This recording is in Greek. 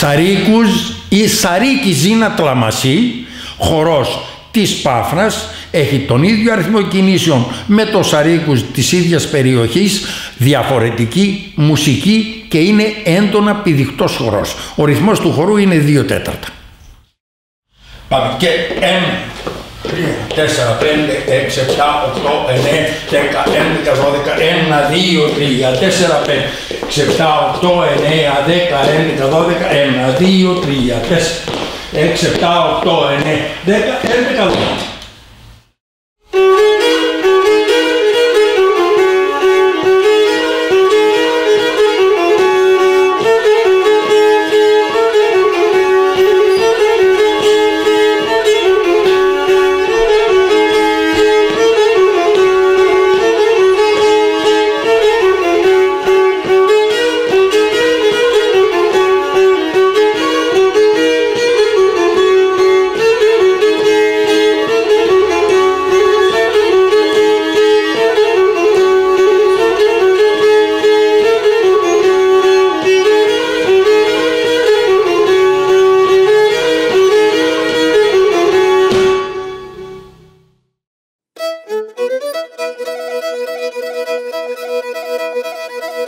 Σαρίκους ή Σαρίκη Ζήνα Τλαμασί, χορός της Πάφρας, έχει τον ίδιο αριθμό κινήσεων με το Σαρίκους της ίδιας περιοχής, διαφορετική μουσική και είναι έντονα πηδικτός χορός. Ο ρυθμός του χορού είναι 2 τέταρτα. Πάμε και 1, 3, 4, 5, 6, 7, 8, 9, 10, 11, 12, 1, 2, 3, 4, 5, 10, 11, 12.